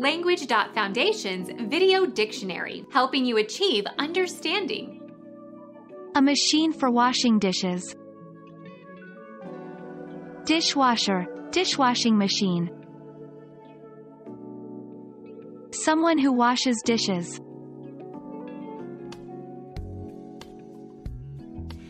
Language.Foundation's Video Dictionary, helping you achieve understanding. A machine for washing dishes. Dishwasher, dishwashing machine. Someone who washes dishes.